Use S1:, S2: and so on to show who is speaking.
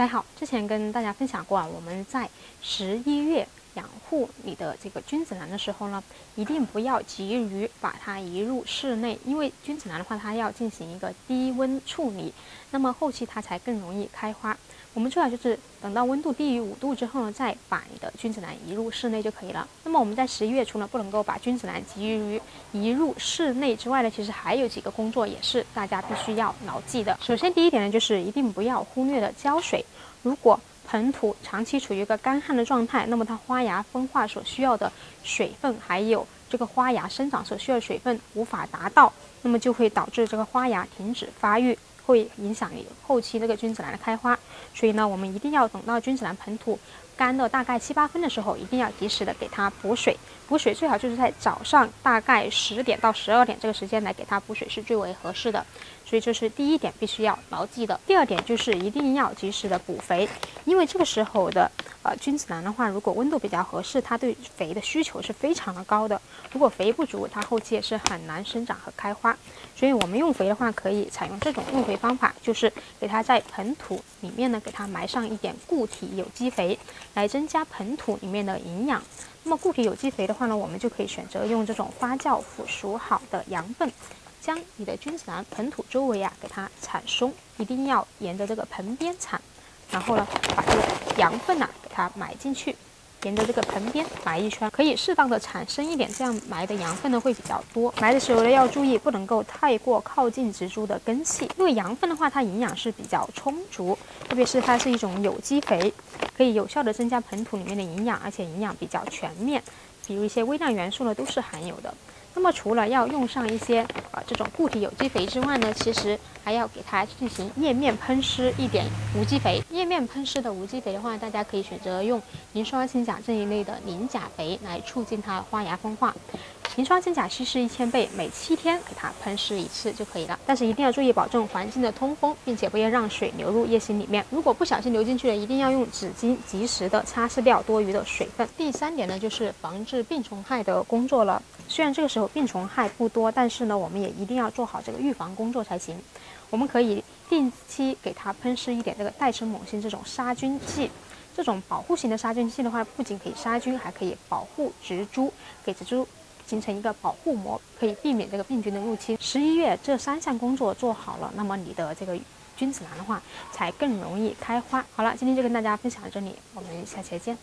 S1: 大家好，之前跟大家分享过啊，我们在十一月养护你的这个君子兰的时候呢，一定不要急于把它移入室内，因为君子兰的话，它要进行一个低温处理，那么后期它才更容易开花。我们最好就是等到温度低于五度之后呢，再把你的君子兰移入室内就可以了。那么我们在十一月初呢，不能够把君子兰急于移入室内之外呢，其实还有几个工作也是大家必须要牢记的。首先第一点呢，就是一定不要忽略了浇水。如果盆土长期处于一个干旱的状态，那么它花芽分化所需要的水分，还有这个花芽生长所需要的水分无法达到，那么就会导致这个花芽停止发育。会影响你后期那个君子兰的开花，所以呢，我们一定要等到君子兰盆土干了大概七八分的时候，一定要及时的给它补水。补水最好就是在早上大概十点到十二点这个时间来给它补水是最为合适的。所以这是第一点必须要牢记的。第二点就是一定要及时的补肥，因为这个时候的呃君子兰的话，如果温度比较合适，它对肥的需求是非常的高的。如果肥不足，它后期也是很难生长和开花。所以我们用肥的话，可以采用这种用肥方法，就是给它在盆土里面呢，给它埋上一点固体有机肥，来增加盆土里面的营养。那么固体有机肥的话呢，我们就可以选择用这种发酵腐熟好的羊粪，将你的君子兰盆土周围啊给它铲松，一定要沿着这个盆边铲，然后呢把这个羊粪呐给它埋进去。沿着这个盆边埋一圈，可以适当的产生一点，这样埋的羊粪呢会比较多。埋的时候呢要注意，不能够太过靠近植株的根系，因为羊粪的话它营养是比较充足，特别是它是一种有机肥，可以有效的增加盆土里面的营养，而且营养比较全面，比如一些微量元素呢都是含有的。那么除了要用上一些呃这种固体有机肥之外呢，其实还要给它进行叶面喷施一点无机肥。叶面喷施的无机肥的话，大家可以选择用磷酸氢钾这一类的磷钾肥来促进它花芽分化。磷酸氢钾稀释一千倍，每七天给它喷施一次就可以了。但是一定要注意保证环境的通风，并且不要让水流入叶心里面。如果不小心流进去了，一定要用纸巾及时的擦拭掉多余的水分。第三点呢，就是防治病虫害的工作了。虽然这个时候病虫害不多，但是呢，我们也一定要做好这个预防工作才行。我们可以定期给它喷施一点这个代称猛星这种杀菌剂。这种保护型的杀菌剂的话，不仅可以杀菌，还可以保护植株，给植株。形成一个保护膜，可以避免这个病菌的入侵。十一月这三项工作做好了，那么你的这个君子兰的话，才更容易开花。好了，今天就跟大家分享到这里，我们下期再见。